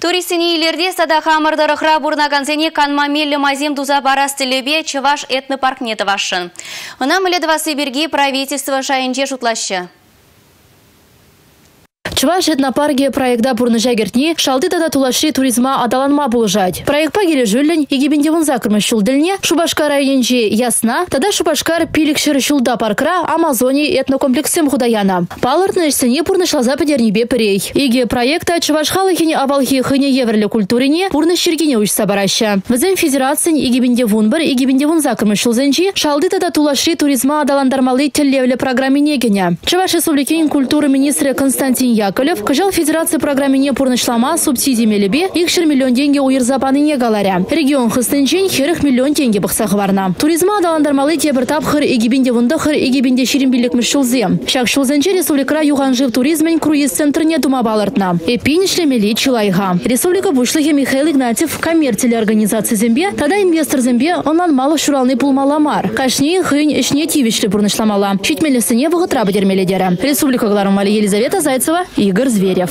Туристини илерде сада хамырдырықра бурнагансене канма мелі мазем дуза барас тілебе Чеваш этнопаркне вашын. Она міледвасы берги правительство шайынже шутлашы. Чуваш этнопарге проекта жагертни шалды тада тулашри туризма адаланма булжать. Проектпа келе жүлін егебенде вон закырмы шулділіне Шубашкар районенже ясна, тада Шубашкар пилікшір шулда паркра Амазони этнокомплексем худаяна. Палыртны ішсене пурны шлаза педернебе пірей. Иге проекта Чуваш халыхине авалхи хыне еврлі культурине пурны шергене учса бараща. Візен федерациян егебенде вон бір, егебенде вон закырмы шулзенчи шалды тада тулашри туризма адаландармалы теллевлі программе негене. Чуваш республикин культуры министры Константин Яковлев кажал федерация программе не пурнышлама субсидиями лебе икшер миллион деньги уйрзапаны не галаря. Регион хыстынчен херых миллион тенге бақсақ варна. Туризма адаландармалы тебір тап хыр егибинде вунда хыр егибинде ширин билік. Шак шулзенче республикара юған жив туризмен круиз центрне тума балыртна. Эпин ишлемели чулайга. Республика бушлыхе Михаил Игнатьев коммерциялы организации зембе, тогда инвестор зембе онлан мало шуралны пулмаламар. Кашне хынь ишне тивишле пурнышламала. Читмелесіне вғытра бідермеледері. Республика Гларумали Елизавета Зайцева, Игорь Зверев.